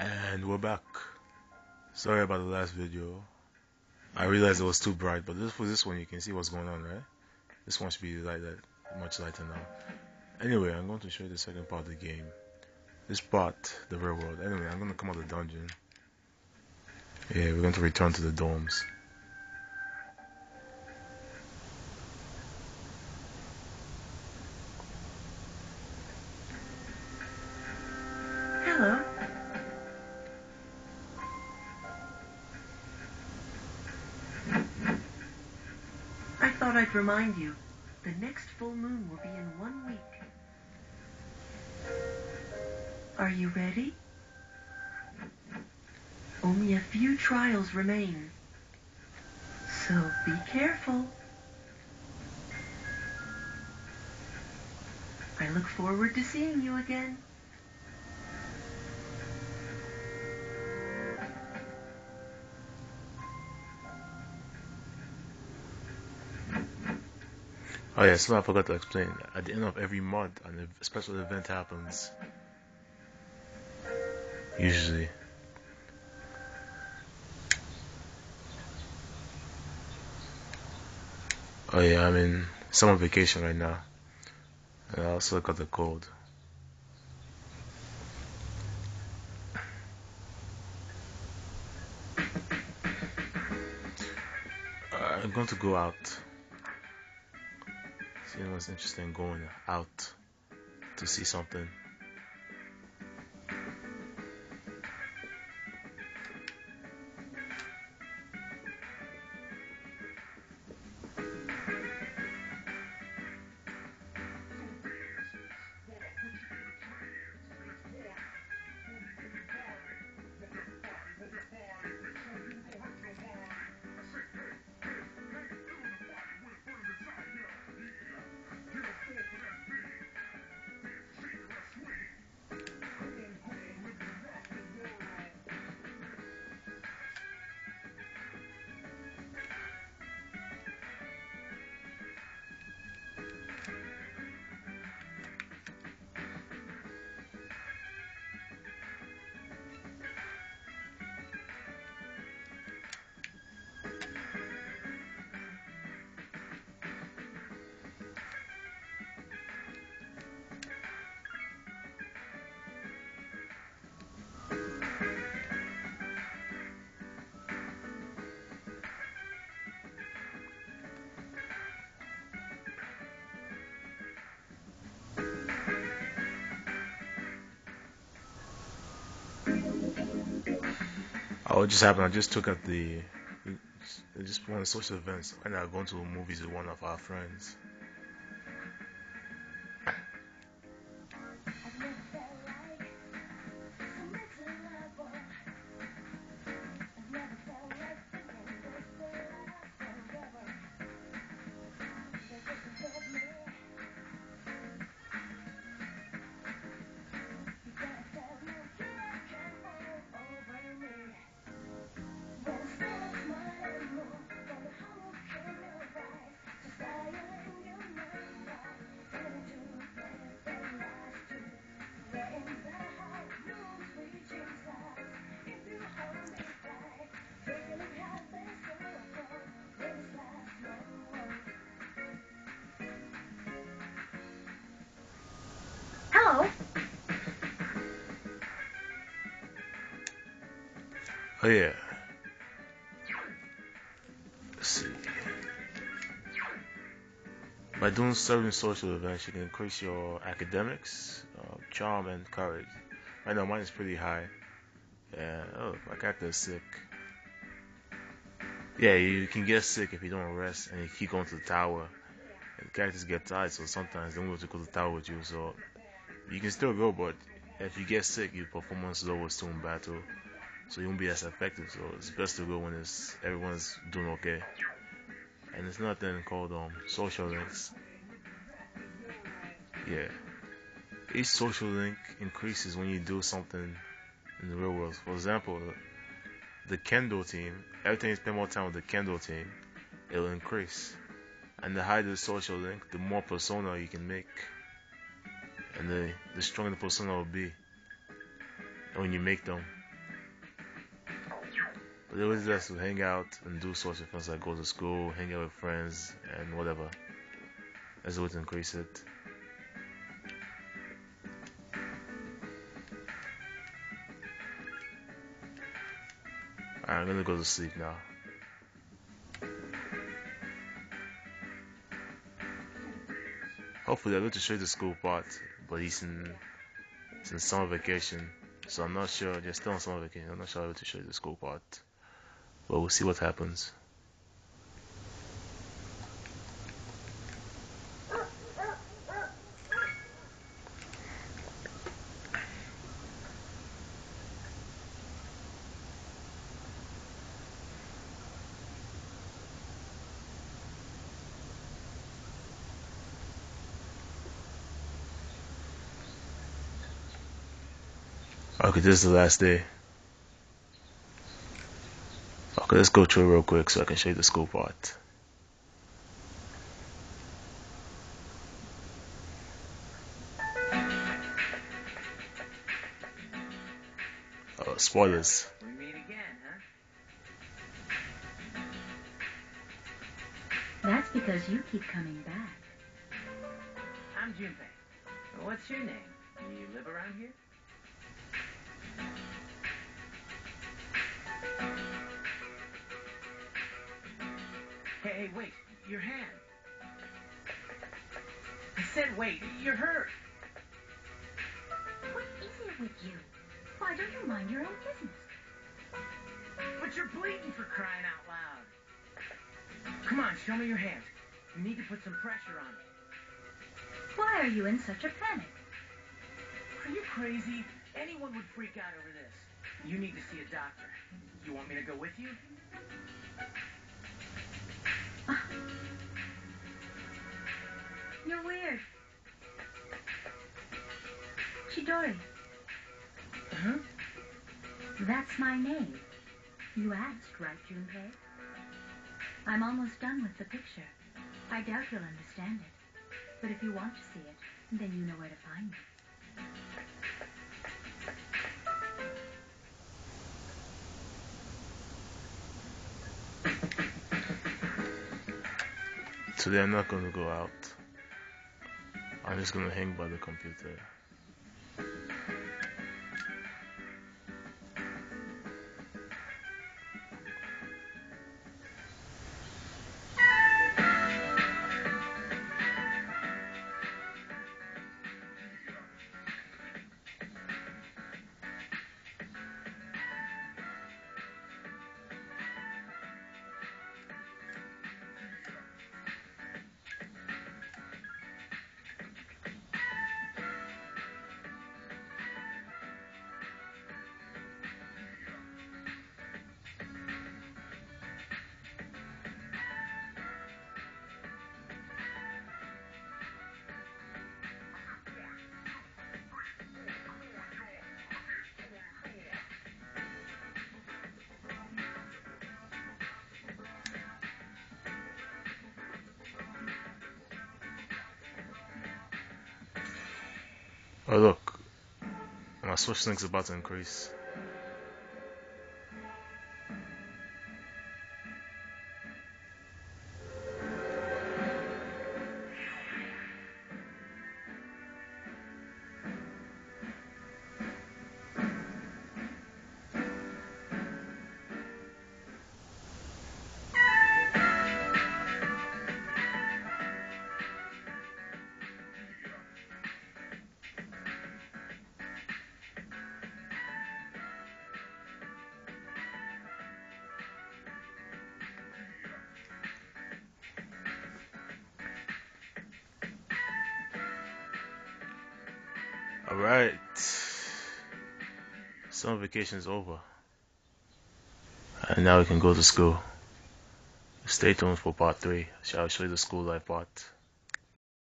And we're back. Sorry about the last video. I realized it was too bright, but this for this one you can see what's going on, right? This one should be like that much lighter now. Anyway, I'm going to show you the second part of the game. This part, the real world. Anyway, I'm going to come out of the dungeon. Yeah, we're going to return to the dorms. Thought I'd remind you. The next full moon will be in one week. Are you ready? Only a few trials remain. So be careful. I look forward to seeing you again. Oh yeah, something I forgot to explain. At the end of every month, a special event happens. Usually. Oh yeah, I'm in summer vacation right now. And I also got the cold. I'm going to go out. See anyone's interested in going out to see something. Oh, what just happened? I just took out the. I just of social events, and I going to movies with one of our friends. Oh yeah. Let's see. By doing certain social events, you can increase your academics, uh, charm, and courage. I know mine is pretty high. Yeah. Oh, my character is sick. Yeah, you can get sick if you don't rest and you keep going to the tower. And the characters get tired, so sometimes they won't go to the tower with you. So you can still go, but if you get sick, your performance is lowers too in battle, so you won't be as effective. So it's best to go when it's everyone's doing okay. And it's nothing called um social links. Yeah, each social link increases when you do something in the real world. For example, the Kendo team. Every time you spend more time with the Kendo team, it'll increase. And the higher the social link, the more persona you can make and the, the stronger the persona will be when you make them. It was just to hang out and do social things like go to school, hang out with friends, and whatever. As way to increase it. I'm gonna go to sleep now. Hopefully, I'll be able to show you the school part, but he's in, he's in summer vacation, so I'm not sure. They're still on summer vacation. I'm not sure I'll be able to show you the school part, but we'll see what happens. Okay, this is the last day. Okay, let's go through it real quick so I can show you the school part. Oh, spoilers. We meet again, huh? That's because you keep coming back. I'm Junpei. What's your name? Do you live around here? Hey, wait. Your hand. I said wait. You're hurt. What is it with you? Why don't you mind your own business? But you're bleeding for crying out loud. Come on, show me your hand. You need to put some pressure on it. Why are you in such a panic? Are you crazy? Anyone would freak out over this. You need to see a doctor. You want me to go with you? You're weird. Chidori, Huh? that's my name. You asked, right, Junpei? I'm almost done with the picture. I doubt you'll understand it. But if you want to see it, then you know where to find me. Today I'm not gonna go out. I'm just gonna hang by the computer. Oh look, my switch link's about to increase. Alright. Summer vacation is over. And now we can go to school. Stay tuned for part 3. Shall I show you the school life part?